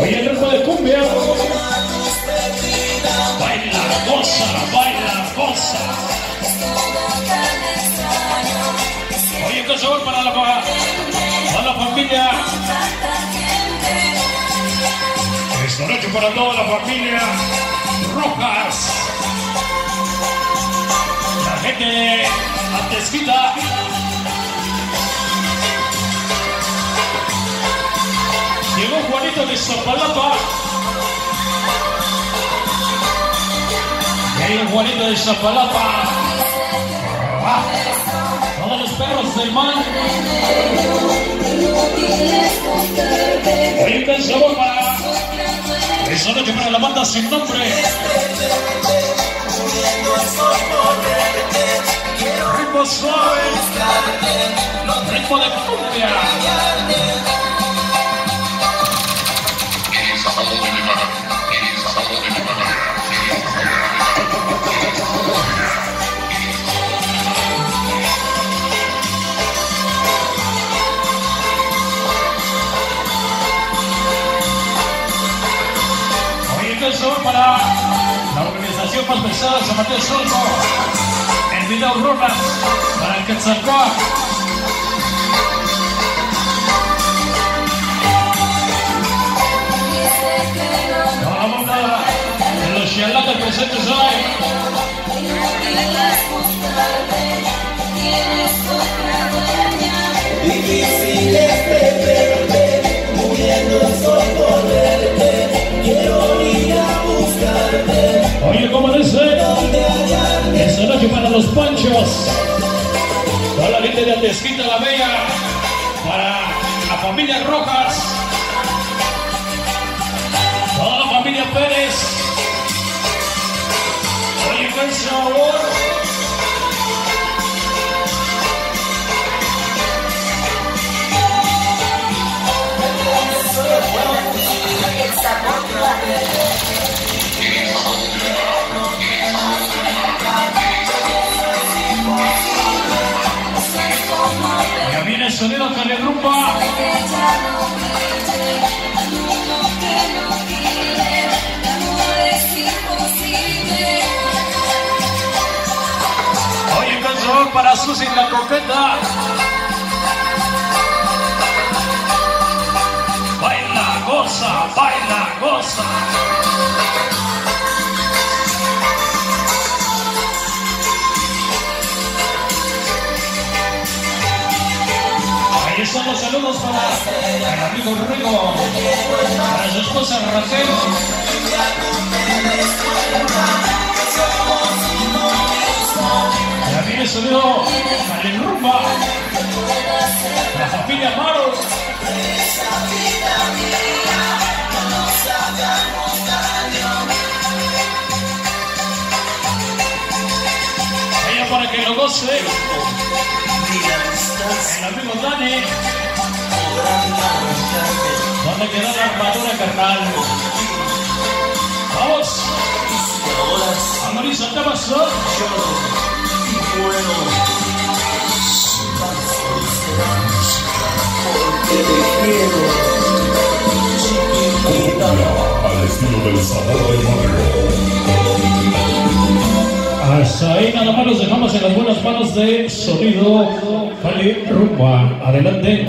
Oye, el ritmo de cumbia. Baila, goza, baila, goza. Oye, qué sabor para la, para la familia. Esta noche para toda la familia Rojas. La gente Antesquita. Juanito de Zapalapa. Y ahí Juanito de Zapalapa. Ah, Todos los perros del mar. Oye, qué sabor para esa noche para la banda sin nombre. Ritmo suave. Ritmo de cumbia. Sabor para la organización más pesada, San Mateo Solco. El video Ronas para el Quetzalcóatl. Toda la banda de los Xialatas presentes hoy. Oye, ¿cómo dice? Esta noche para los panchos. Toda la gente de Atesquita la Bella. Para la familia Rojas. Toda la familia Pérez. El sonido le rumba. Oye, qué sabor para Susi la coqueta. Baila, goza, baila, goza. Saludos para el amigo Rigo, para su esposa Raquel. Viene el sonido para el rumba, la familia Amaro. Para que lo goce. El amigo Dani. ¿Dónde quedó la armadura carnal? Vamos. Amorizo, ¿qué pasó? porque te quiero, al estilo del sabor del barrio. Ahí nada más los dejamos en las buenas manos de Sonido Cali Rumba. Adelante.